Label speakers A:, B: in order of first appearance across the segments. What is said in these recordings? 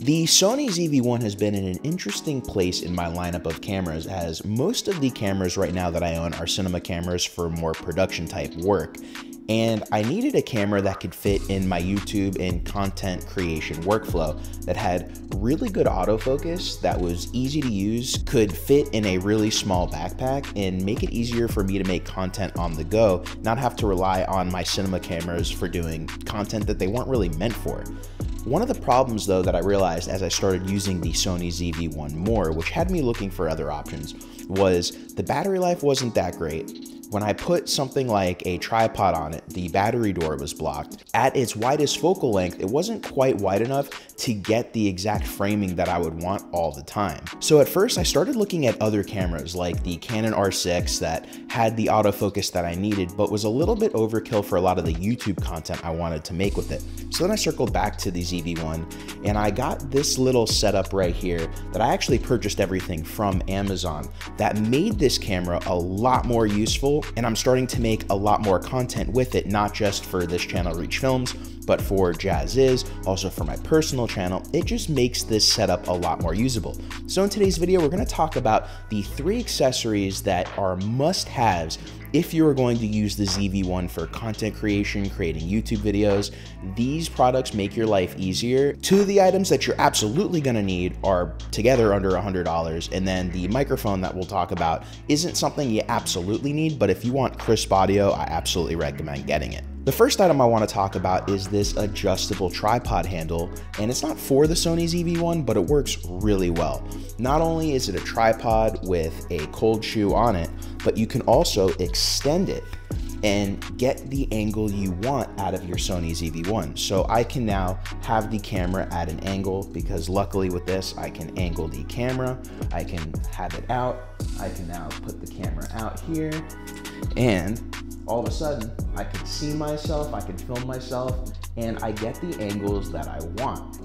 A: The Sony ZV-1 has been in an interesting place in my lineup of cameras as most of the cameras right now that I own are cinema cameras for more production type work. And I needed a camera that could fit in my YouTube and content creation workflow that had really good autofocus, that was easy to use, could fit in a really small backpack, and make it easier for me to make content on the go, not have to rely on my cinema cameras for doing content that they weren't really meant for. One of the problems though that I realized as I started using the Sony ZV-1 more, which had me looking for other options, was the battery life wasn't that great when I put something like a tripod on it, the battery door was blocked. At its widest focal length, it wasn't quite wide enough to get the exact framing that I would want all the time. So at first I started looking at other cameras like the Canon R6 that had the autofocus that I needed, but was a little bit overkill for a lot of the YouTube content I wanted to make with it. So then I circled back to the ZV-1 and I got this little setup right here that I actually purchased everything from Amazon that made this camera a lot more useful and I'm starting to make a lot more content with it, not just for this channel Reach Films, but for Jazz Is, also for my personal channel, it just makes this setup a lot more usable. So in today's video, we're gonna talk about the three accessories that are must-haves if you are going to use the ZV-1 for content creation, creating YouTube videos, these products make your life easier. Two of the items that you're absolutely gonna need are together under $100, and then the microphone that we'll talk about isn't something you absolutely need, but if you want crisp audio, I absolutely recommend getting it. The first item I want to talk about is this adjustable tripod handle, and it's not for the Sony ZV-1, but it works really well. Not only is it a tripod with a cold shoe on it, but you can also extend it and get the angle you want out of your Sony ZV-1. So I can now have the camera at an angle because luckily with this, I can angle the camera, I can have it out, I can now put the camera out here, and all of a sudden I can see myself, I can film myself, and I get the angles that I want.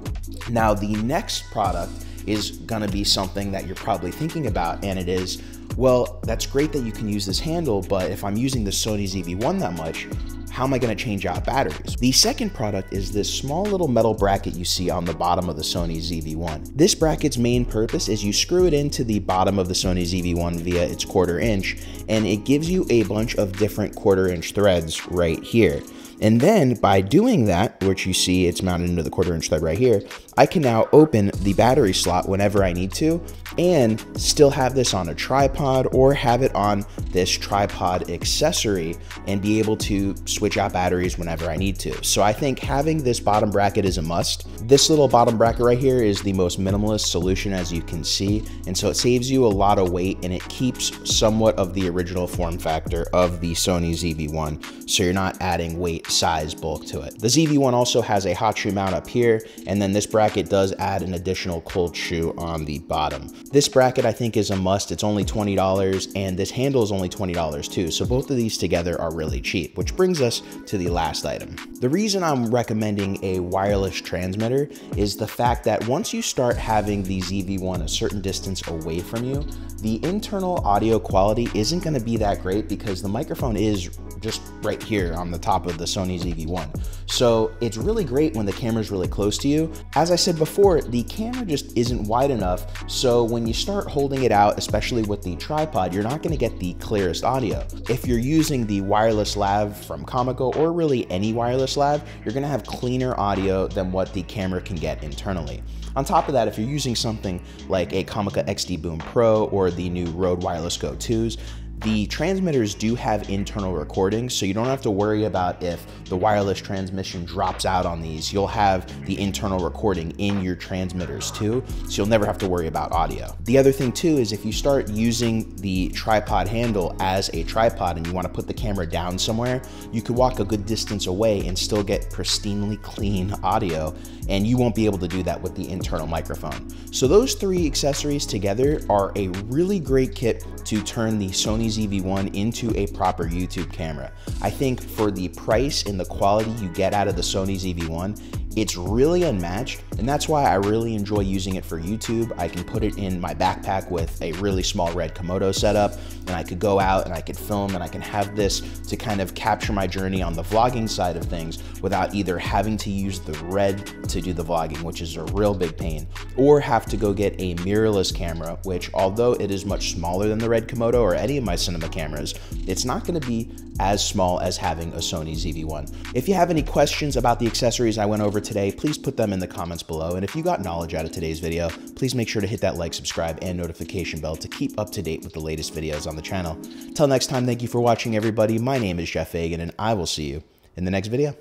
A: Now, the next product is gonna be something that you're probably thinking about, and it is, well, that's great that you can use this handle, but if I'm using the Sony ZV-1 that much, how am I gonna change out batteries? The second product is this small little metal bracket you see on the bottom of the Sony ZV-1. This bracket's main purpose is you screw it into the bottom of the Sony ZV-1 via its quarter inch, and it gives you a bunch of different quarter inch threads right here. And then by doing that, which you see it's mounted into the quarter inch thread right here, I can now open the battery slot whenever I need to and still have this on a tripod or have it on this tripod accessory and be able to switch out batteries whenever I need to. So I think having this bottom bracket is a must. This little bottom bracket right here is the most minimalist solution as you can see. And so it saves you a lot of weight and it keeps somewhat of the original form factor of the Sony ZV-1. So you're not adding weight, size, bulk to it. The ZV-1 also has a hot shoe mount up here and then this bracket does add an additional cold shoe on the bottom. This bracket I think is a must. It's only $20 and this handle is only $20 too. So both of these together are really cheap, which brings us to the last item. The reason I'm recommending a wireless transmitter is the fact that once you start having the ZV-1 a certain distance away from you, the internal audio quality isn't gonna be that great because the microphone is just right here on the top of the Sony ZV-1. So it's really great when the camera's really close to you. As I said before, the camera just isn't wide enough. So when you start holding it out, especially with the tripod, you're not gonna get the clearest audio. If you're using the wireless lav from Comica or really any wireless lav, you're gonna have cleaner audio than what the camera can get internally. On top of that, if you're using something like a Comica XD Boom Pro or the new Rode Wireless Go 2s, the transmitters do have internal recordings, so you don't have to worry about if the wireless transmission drops out on these. You'll have the internal recording in your transmitters too, so you'll never have to worry about audio. The other thing too is if you start using the tripod handle as a tripod and you want to put the camera down somewhere, you could walk a good distance away and still get pristinely clean audio, and you won't be able to do that with the internal microphone. So those three accessories together are a really great kit to turn the Sony ZV-1 into a proper YouTube camera. I think for the price and the quality you get out of the Sony ZV-1, It's really unmatched, and that's why I really enjoy using it for YouTube. I can put it in my backpack with a really small red Komodo setup, and I could go out and I could film and I can have this to kind of capture my journey on the vlogging side of things without either having to use the red to do the vlogging, which is a real big pain, or have to go get a mirrorless camera, which although it is much smaller than the red Komodo or any of my cinema cameras, it's not gonna be as small as having a Sony ZV-1. If you have any questions about the accessories I went over today, please put them in the comments below. And if you got knowledge out of today's video, please make sure to hit that like, subscribe, and notification bell to keep up to date with the latest videos on the channel. Till next time, thank you for watching, everybody. My name is Geoff Fagien, and I will see you in the next video.